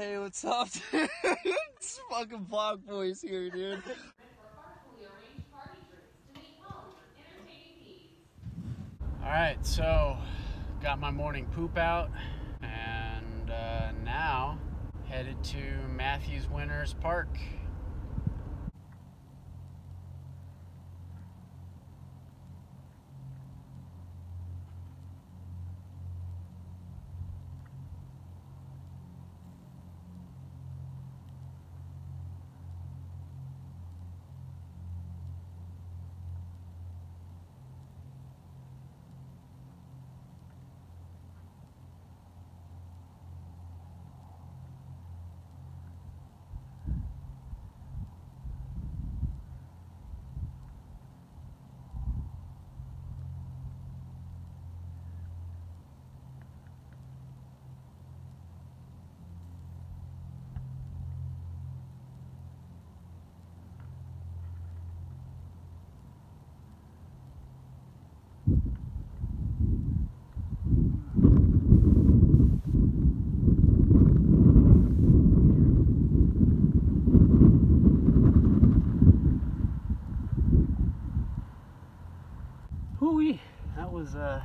hey, what's up, dude? it's fucking Block Boys here, dude. Alright, so got my morning poop out and uh, now headed to Matthews Winters Park. Hooey, that was uh,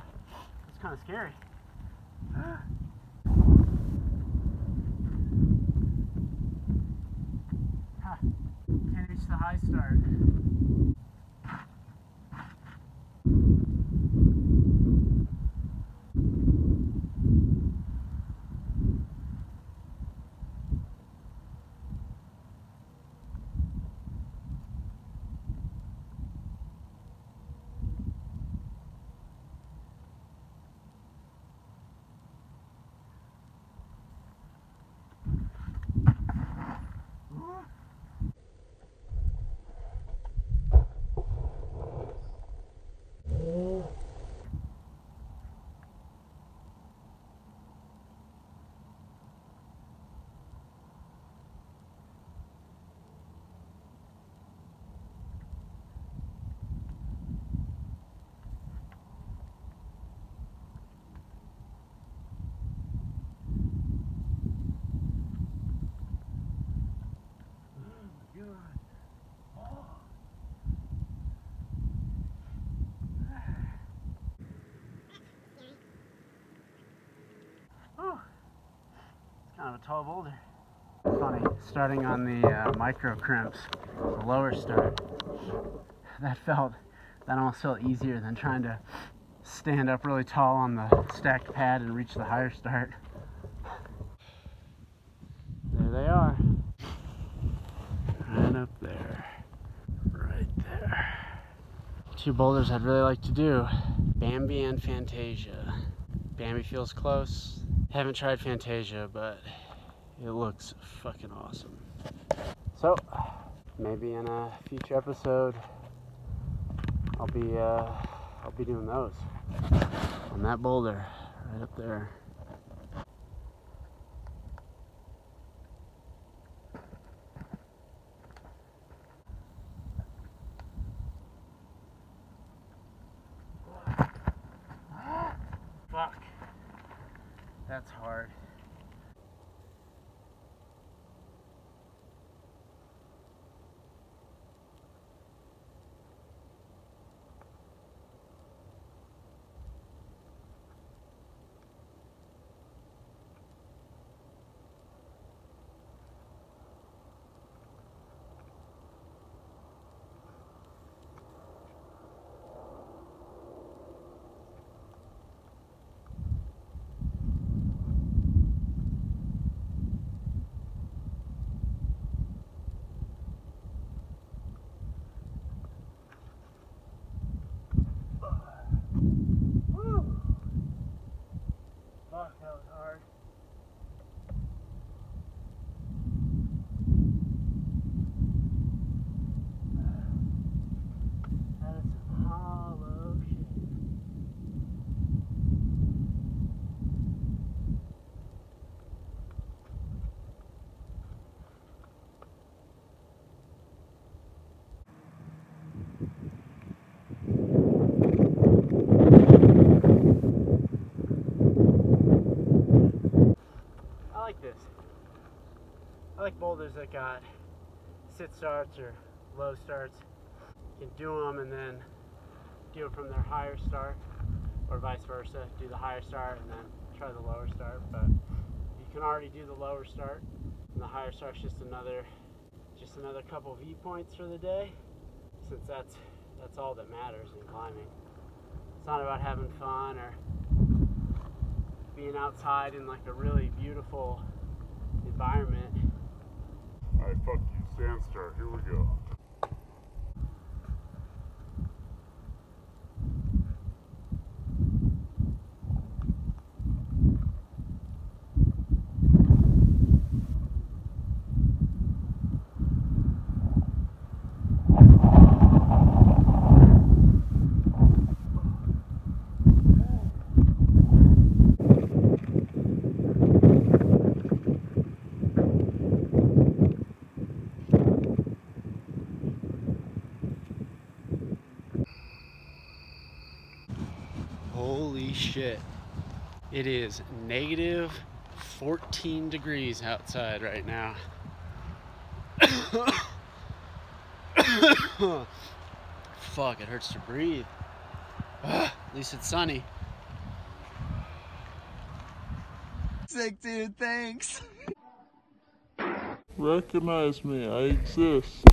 was kind of scary. Can't reach the high start. Whew. It's kind of a tall boulder. Funny, starting on the uh, micro crimps, the lower start, that felt, that almost felt easier than trying to stand up really tall on the stacked pad and reach the higher start. There they are. Right up there. Right there. Two boulders I'd really like to do. Bambi and Fantasia. Bambi feels close. Haven't tried Fantasia, but it looks fucking awesome. So, maybe in a future episode, I'll be uh, I'll be doing those on that boulder right up there. That's hard. Like boulders that got sit starts or low starts. You can do them and then do it from their higher start or vice versa. Do the higher start and then try the lower start. But you can already do the lower start and the higher start's just another just another couple viewpoints for the day since that's that's all that matters in climbing. It's not about having fun or being outside in like a really beautiful environment. Alright, fuck you, Sandstar, here we go. Shit. It is negative 14 degrees outside right now. Fuck, it hurts to breathe. Ah, at least it's sunny. Sick, dude. Thanks. Recognize me, I exist.